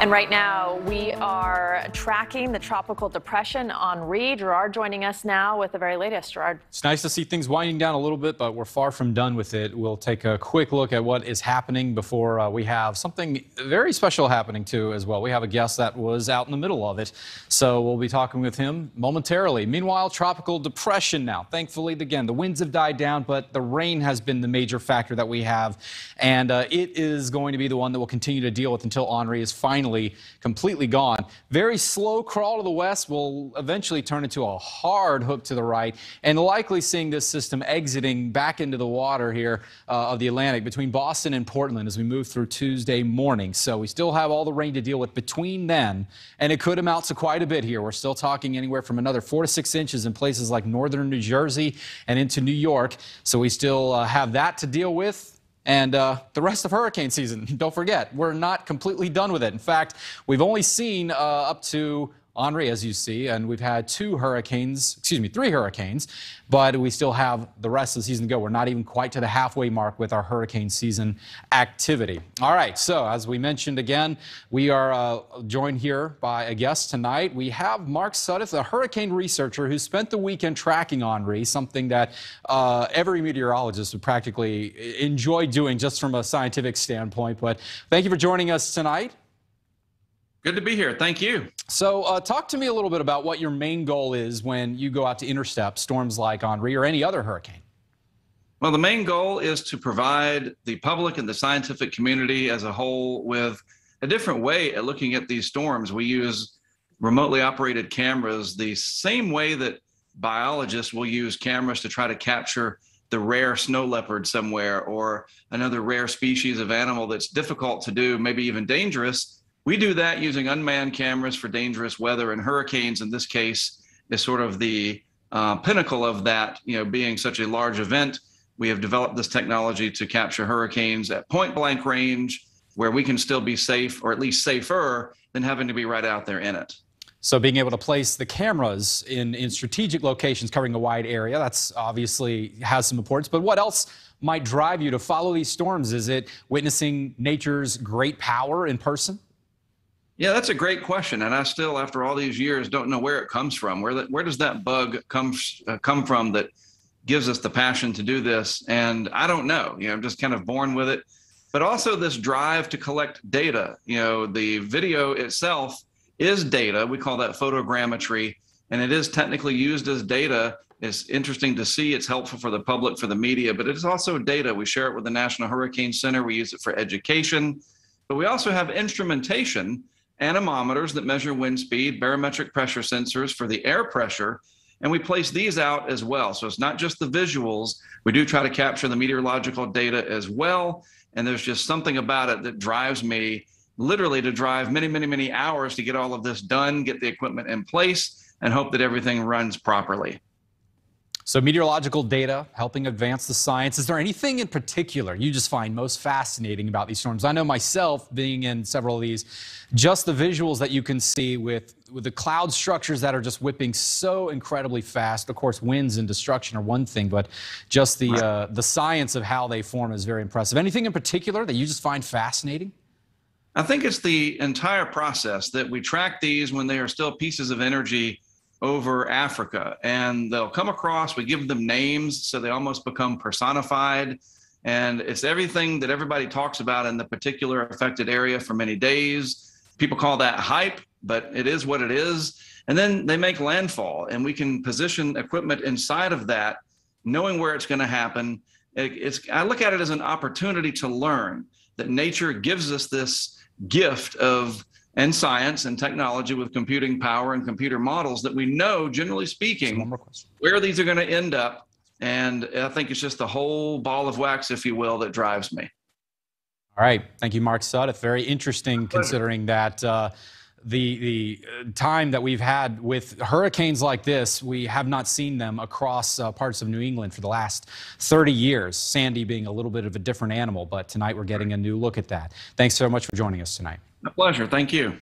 And right now, we are tracking the tropical depression Henri. Gerard joining us now with the very latest. Gerard. It's nice to see things winding down a little bit, but we're far from done with it. We'll take a quick look at what is happening before uh, we have something very special happening, too, as well. We have a guest that was out in the middle of it, so we'll be talking with him momentarily. Meanwhile, tropical depression now. Thankfully, again, the winds have died down, but the rain has been the major factor that we have, and uh, it is going to be the one that we'll continue to deal with until Henri is finally completely gone. Very slow crawl to the west will eventually turn into a hard hook to the right, and likely seeing this system exiting back into the water here uh, of the Atlantic between Boston and Portland as we move through Tuesday morning. So we still have all the rain to deal with between then, and it could amount to quite a bit here. We're still talking anywhere from another four to six inches in places like northern New Jersey and into New York. So we still uh, have that to deal with and uh, the rest of hurricane season. Don't forget, we're not completely done with it. In fact, we've only seen uh, up to Henri, as you see, and we've had two hurricanes, excuse me, three hurricanes, but we still have the rest of the season to go. We're not even quite to the halfway mark with our hurricane season activity. All right, so as we mentioned again, we are uh, joined here by a guest tonight. We have Mark Sudduth, a hurricane researcher who spent the weekend tracking Henri, something that uh, every meteorologist would practically enjoy doing just from a scientific standpoint. But thank you for joining us tonight. Good to be here. Thank you. So, uh, talk to me a little bit about what your main goal is when you go out to intercept storms like Henri or any other hurricane. Well, the main goal is to provide the public and the scientific community as a whole with a different way at looking at these storms. We use remotely operated cameras the same way that biologists will use cameras to try to capture the rare snow leopard somewhere or another rare species of animal that's difficult to do, maybe even dangerous we do that using unmanned cameras for dangerous weather and hurricanes. In this case, is sort of the uh, pinnacle of that. You know, being such a large event, we have developed this technology to capture hurricanes at point blank range, where we can still be safe, or at least safer, than having to be right out there in it. So being able to place the cameras in, in strategic locations covering a wide area, that's obviously has some importance. But what else might drive you to follow these storms? Is it witnessing nature's great power in person? Yeah, that's a great question, and I still, after all these years, don't know where it comes from. Where that, where does that bug come uh, come from that gives us the passion to do this? And I don't know. You know, I'm just kind of born with it. But also this drive to collect data. You know, the video itself is data. We call that photogrammetry, and it is technically used as data. It's interesting to see. It's helpful for the public, for the media, but it is also data. We share it with the National Hurricane Center. We use it for education, but we also have instrumentation anemometers that measure wind speed, barometric pressure sensors for the air pressure, and we place these out as well. So it's not just the visuals. We do try to capture the meteorological data as well. And there's just something about it that drives me literally to drive many, many, many hours to get all of this done, get the equipment in place, and hope that everything runs properly. So meteorological data helping advance the science. Is there anything in particular you just find most fascinating about these storms? I know myself being in several of these, just the visuals that you can see with, with the cloud structures that are just whipping so incredibly fast. Of course, winds and destruction are one thing, but just the, uh, the science of how they form is very impressive. Anything in particular that you just find fascinating? I think it's the entire process that we track these when they are still pieces of energy over Africa. And they'll come across, we give them names so they almost become personified. And it's everything that everybody talks about in the particular affected area for many days. People call that hype, but it is what it is. And then they make landfall, and we can position equipment inside of that, knowing where it's going to happen. It's, I look at it as an opportunity to learn that nature gives us this gift of and science and technology with computing power and computer models that we know, generally speaking, where these are going to end up. And I think it's just the whole ball of wax, if you will, that drives me. All right. Thank you, Mark Sudduth. Very interesting considering that. Uh, the the uh, time that we've had with hurricanes like this, we have not seen them across uh, parts of New England for the last 30 years. Sandy being a little bit of a different animal, but tonight we're getting a new look at that. Thanks so much for joining us tonight. A pleasure. Thank you.